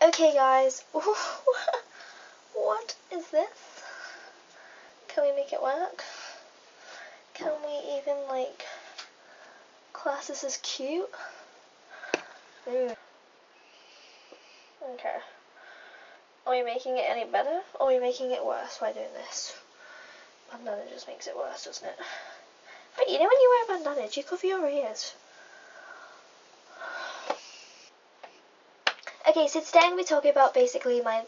Okay guys, what is this? Can we make it work? Can we even like class this as cute? Ooh. Okay. Are we making it any better? Or are we making it worse by doing this? Bandana just makes it worse, doesn't it? But you know when you wear a bandana, do you cover your ears? Okay, so today I'm going to be talking about basically my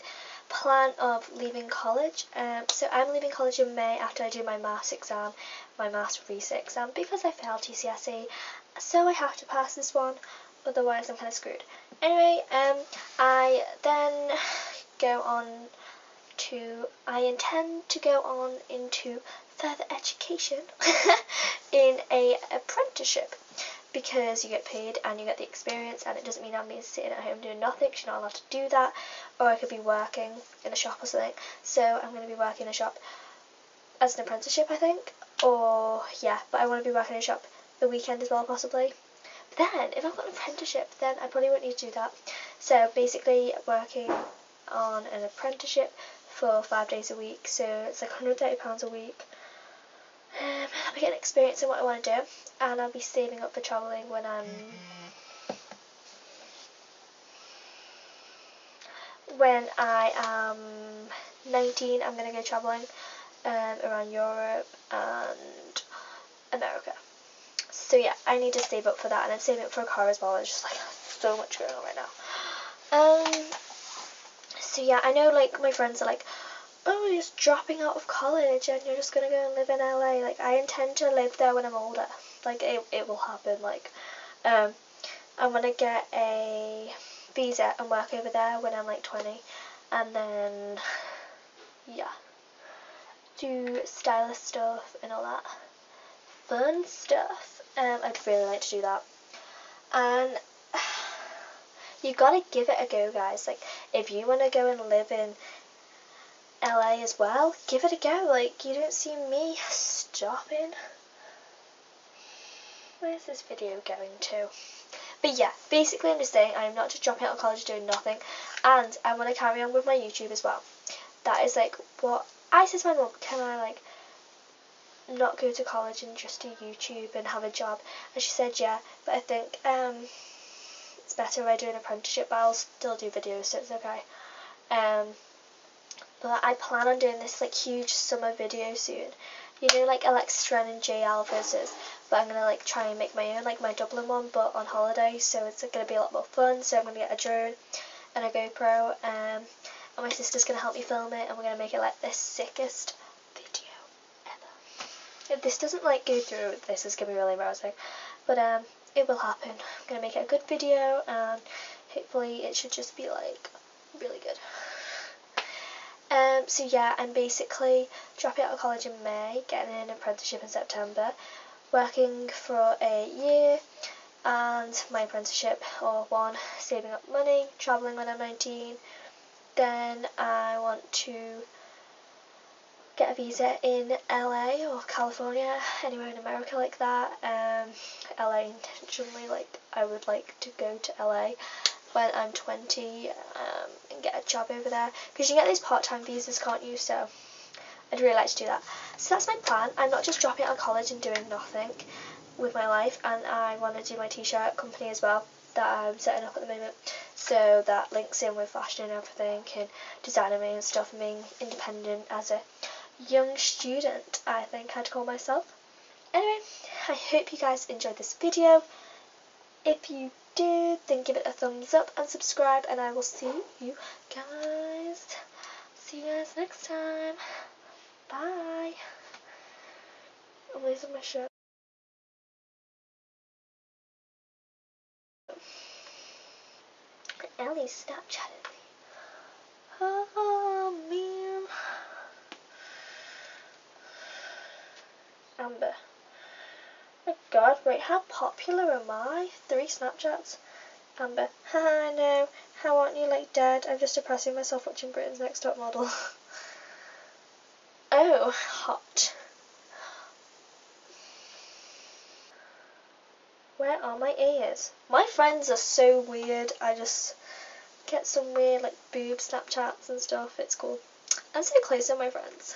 plan of leaving college. Um, so I'm leaving college in May after I do my maths exam, my maths reset exam, because I failed GCSE. So I have to pass this one, otherwise I'm kind of screwed. Anyway, um, I then go on to, I intend to go on into further education in a apprenticeship because you get paid and you get the experience and it doesn't mean I'm being sitting at home doing nothing because you're not allowed to do that or I could be working in a shop or something. So I'm going to be working in a shop as an apprenticeship I think. Or yeah but I want to be working in a shop the weekend as well possibly. But then if I've got an apprenticeship then I probably won't need to do that. So basically working on an apprenticeship for five days a week so it's like £130 a week um, I'll be getting experience in what I want to do and I'll be saving up for travelling when I'm when I am 19 I'm to go travelling um, around Europe and America. So yeah I need to save up for that and I'm saving up for a car as well there's just like so much going on right now. Um so yeah I know like my friends are like oh, you're just dropping out of college and you're just gonna go and live in LA. Like, I intend to live there when I'm older. Like, it, it will happen. Like, um, I'm gonna get a visa and work over there when I'm like 20, and then, yeah, do stylist stuff and all that fun stuff. Um, I'd really like to do that. And you gotta give it a go, guys. Like, if you wanna go and live in LA as well, give it a go. Like, you don't see me stopping. Where's this video going to? But yeah, basically I'm just saying I'm not just dropping out of college doing nothing. And I want to carry on with my YouTube as well. That is like what I said to my mum, can I like not go to college and just do YouTube and have a job? And she said yeah, but I think um it's better if I do an apprenticeship but I'll still do videos so it's okay. Um but I plan on doing this like huge summer video soon. You know, like Alex Alexa and Jay Alvarez's, but I'm gonna like try and make my own, like my Dublin one, but on holiday. So it's gonna be a lot more fun. So I'm gonna get a drone and a GoPro, um, and my sister's gonna help me film it, and we're gonna make it like the sickest video ever. If this doesn't like go through, this is gonna be really embarrassing, but um, it will happen. I'm gonna make it a good video, and hopefully it should just be like really good. Um, so yeah, I'm basically dropping out of college in May, getting an apprenticeship in September, working for a year, and my apprenticeship or one, saving up money, travelling when I'm 19. Then I want to get a visa in LA or California, anywhere in America like that. Um, LA intentionally, like I would like to go to LA when I'm 20 um, and get a job over there. Because you get these part-time visas can't you? So I'd really like to do that. So that's my plan. I'm not just dropping out of college and doing nothing with my life and I want to do my t-shirt company as well that I'm setting up at the moment. So that links in with fashion and everything and designing and stuff and being independent as a young student I think I'd call myself. Anyway I hope you guys enjoyed this video if you did, then give it a thumbs up and subscribe, and I will see you guys. See you guys next time. Bye. I'm losing my shirt. Ellie's Snapchatted me. Oh, man. Amber Oh god, wait, how popular am I? Three Snapchats. Amber, haha, know. how aren't you like dead? I'm just depressing myself watching Britain's Next Top Model. oh, hot. Where are my ears? My friends are so weird, I just get some weird like boob Snapchats and stuff. It's cool. I'm so close to my friends.